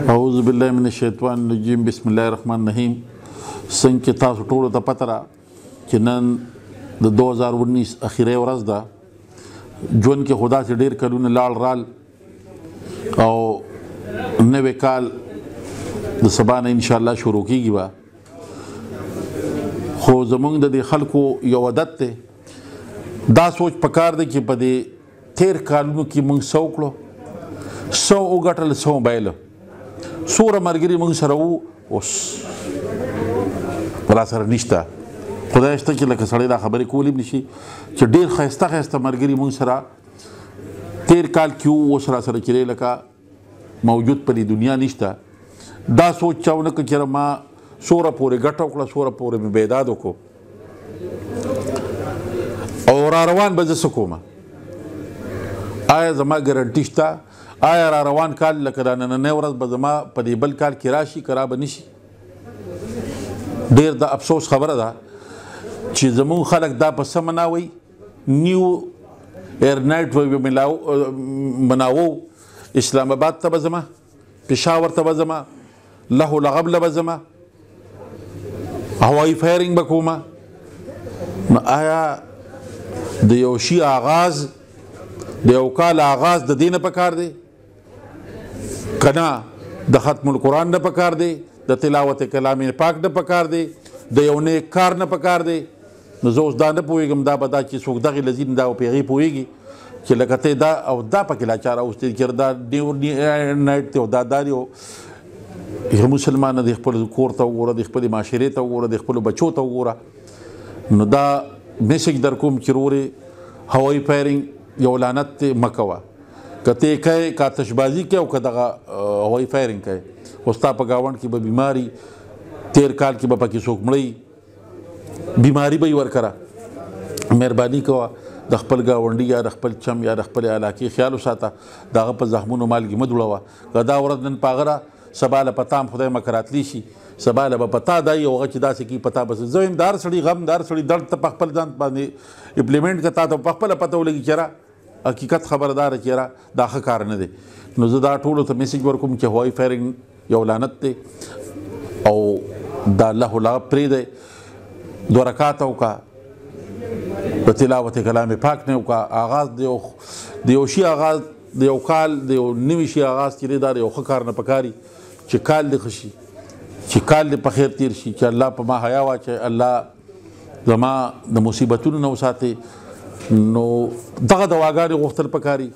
اعوذ بالله من الشیطان الرجیم بسم الله الرحمن الرحیم څنګه چې تاسو ټول ته پته را چې نن د 2019 اخیری ورځ ده ژوند کې خدا سي ډیر کلونه لاړ رال او نوې کال د سبا نه ان شاء الله شروع کیږي وا خو زمونږ د خلکو یو عادت ته دا سوچ پکار دی چې په دې تېر کالونو کې موږ څه وکړو، څه وګټل، څه مو بایله، څومره ملګري موږ سره وو، اوس راسره نشته. خدای شته چې لکه سړی دا خبرې کولی هم نشي چې ډېر ښایسته ښایسته ملګري موږ سره تېر کال کې وو، اوس راسره چې دی لکه موجود په دې دنیا نشته دا سوچ چا ونه کړ چې ما سوره پورې ګټه وکړه سوره پورې مې بیداد وکړو او را روان به زه څه کوم آیا زما ګرنټي شته آیا را روان کال لکه دا نننۍ ورځ به زما په دې بل کال کې راشي که را به نه شي ډېر د افسوس خبره ده چې زموږ خلک دا په سمه نه وایي نیو ایر نایټ و یو ملاو مناو اسلام آباد ته بزما پېښور ته بزما له لغب له بزما هوایي فایرینګ بکوما نو آیا د یو شی آغاز د یو کال آغاز د دینه په کار دی کنا د ختم القرآن نه پکار دی د تلاوت کلام پاک نه پکار دی د یو نه کار نه پکار دی نو زه اوس دا نه پوهېږم دا به دا چې څوک دغه لذین دا په هغې پوهېږي چې لکه ته دا او دا پکې لا چاره اوس تېر کړ دا ډېور نایټ دی او دا داري او یو مسلمان د خپل کور ته وګوره د خپل معاشرې ته وګوره د خپل بچو ته وګوره نو دا میسج در کوم چې رورې هوایي فایرینګ یو لعنت مکوه که ته کئ که آتشبازی کئ او که دغه هوایی فایرنګ کئ خو ستا په ګاونډ کی به بیماری تیر کال کی به پکی څوک مړی بیماری به ورکره مهربانی کوه د خپل گاونډي یا د خپل چم یا د خپل علاقې خیال وساته دغه په زخمونو مالګي مه دوړوه که دا ورځ نن پاغره سبا له پتام خدای مکراتلی شي سبا له پتا دا یو غچ داسې کی پتا بس زم دار سړي غم دار سړي درد ته خپل ځان باندې امپلیمنٹ کتا ته خپل پته ولګي چیرې حقیقت خبره دا ده چې یاره دا ښه کار نه دی نو زه دا ټولو ته میسج ورکوم چې هوایي فایرنګ یو لعنت دی او دا الله لا پرې دی دوه رکعات وکړه د تلاوت کلام پاک نه وکا آغاز دی او د یو شی آغاز د یو کال د یو نوي شی آغاز چې دا یو ښه کار نه پکاري چې کال دی خشي چې کال دی په خیر تیر شي چې الله په ما حیا واچي الله زما د مصیبتونو نه وساتي نو دغه دواګانې غوښتل پکاري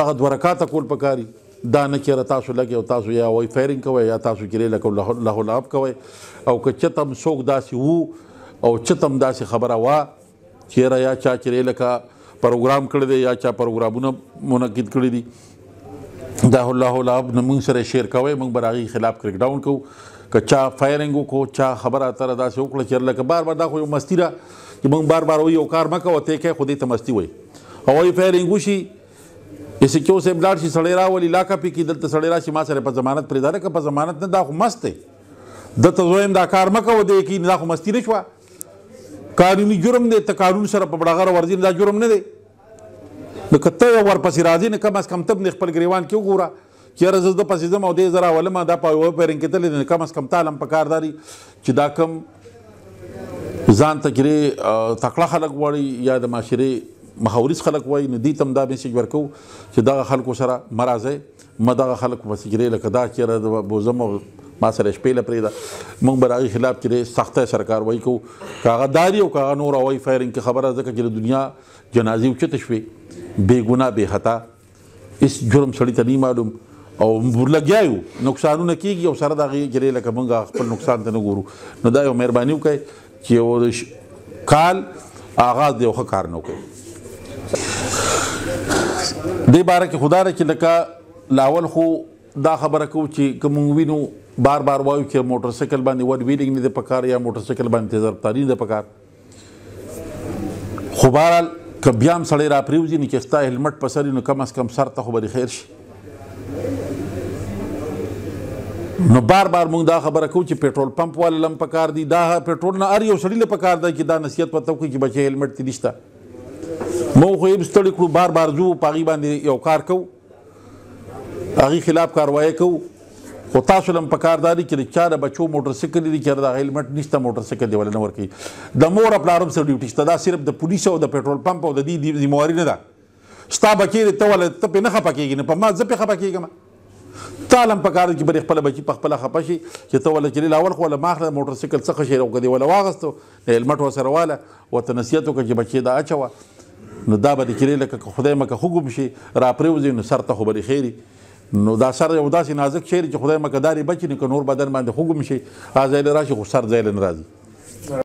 دغه دوه رکعاته کول پکاري دا نه چیرې تاسو لګي او تاسو یا وای فایرینګ کوي یا تاسو چیرې لکه له له لاب کوي او که چتم سوق داسي وو او چتم داسي خبره وا چیرې یا چا چیرې لکه پروګرام کړی دی یا چا پروګرامونه منعقد کړی دي دا الله الله اب نمون سره شیر کوي موږ براغي خلاف کریک ډاون کو که چا فایرنګ وکړو چا خبره اتره داسې وکړه چې لکه بار بار دا خو یو مستی را چې موږ بار بار یو کار مکه او ته کې خو دې ته مستی وای او یې فایرنګ وشي اس کې اوس امدار شي سړی راولي لا کا پکې دلته سړی راشي ما سره په ضمانت پرې دار که په ضمانت نه دا خو مست دی د ته زویم دا کار مکه و دې کې دا خو مستی نشوه قانوني جرم دی ته قانون سره په بڑغره ورځي دا جرم نه دی نو که ته یې ورپسې راځې نو کم از کم تب نه خپل ګریوان کې وګوره چې یاره زه د پسې ځم او دې زرا ولما دا په یو پیرنګ کې تللی دی کم از کم تعلم په کار داري چې دا کم ځان ته چې تکړه خلک وړي یا د معاشري مخاوريز خلک وای نو دي تم دا میسج ورکو چې دا خلکو سره مرزه مدغه خلک په سجري لکه دا چې د بوزم او ما سره شپې لپاره دا موږ برای خلاف چې سخته سرکار وای کو کاغه داری او کاغه نور وای فایرینګ خبره ځکه چې د دنیا جنازې اوچتې شوې بې ګناه بې خطا هیڅ جرم سړی ته نه معلوم او لګیا یو نقصانونه کیږي او سره د هغې جرې لکه مونږ خپل نقصان ته نه ګورو نو دا یو مهرباني وکړئ چې یو کال آغاز دی ښه کار نه وکړي دې باره کې خدای راکې لکه لاول خو دا خبره کو چې کوم وینو بار بار وایو چې موټر سایکل باندې ور ویلینګ نه د پکار یا موټر سایکل باندې ضرب تاری د پکار خو بهرحال که بیا هم سړی را پریوځي نو چې ستا هلمټ په سر نو کم از کم سر ته خو به خیر شي نو بار بار موږ دا خبره کوو چې پېټرول پمپ والا لم پکار دی دا پېټرول نه ار یو سړی له پکار دی چې دا نصیحت پته کوي چې بچي هلمټ کې نشته مو خو یې ستړي کړو بار بار ځو پاغي باندې یو کار کوو هغه خلاف کاروایی کو خو تاسو لم پکار داري چې چا د بچو موټر سایکل دي چې دا هیلمټ نشته موټر سایکل دی ولنه ورکی د مور پلارم سره ډیوټي شته دا صرف د پولیس او د پېټرول پمپ او د دې ذمہواری نه ده ستا بچی ته ول ته په نه خپه کېږي نه په ما زه په خپه کېږم تعلم په کار کې بری خپل بچی په خپل خپه شي چې ته ول چې لاول خو له ماخله موټر سایکل څخه شي راو کدي ول واغستو هیلمټ ورسره واله ورته نصیحت وکړه چې بچې دا اچوه نو دا به د کلی لکه که خدای مکه خو ګم شي را پرېوځي نو سر ته خو به دې خیري نو دا سر یو داسې نازک شی چې خدای مکه داري بچي نو که نور بدن باندې خو ګم شي هغه ځای له راشي خو سر ځای له نه راځي